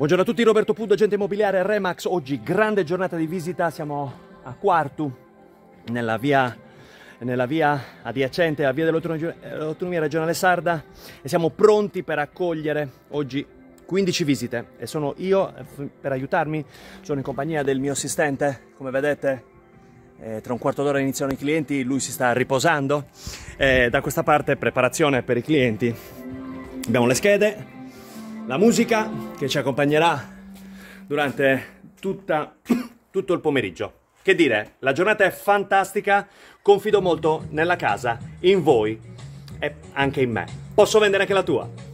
Buongiorno a tutti, Roberto Puddo, agente immobiliare Remax. Oggi grande giornata di visita, siamo a Quartu, nella via, nella via adiacente alla via dell'autonomia regionale sarda e siamo pronti per accogliere oggi 15 visite e sono io, per aiutarmi, sono in compagnia del mio assistente, come vedete eh, tra un quarto d'ora iniziano i clienti, lui si sta riposando. Eh, da questa parte preparazione per i clienti. Abbiamo le schede, la musica che ci accompagnerà durante tutta, tutto il pomeriggio. Che dire, la giornata è fantastica, confido molto nella casa, in voi e anche in me. Posso vendere anche la tua?